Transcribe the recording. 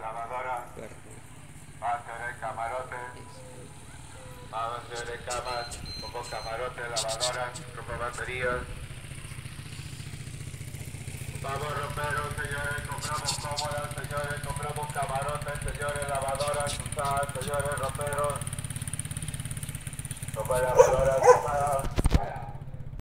lavadora. Vamos a hacer camarote. Vamos a hacer camas, como camarote, lavadora, como baterías. Vamos romperos, señores, compramos cómodas, señores, compramos camarotes, señores, lavadoras, señores, romperos. Ropa lavadora,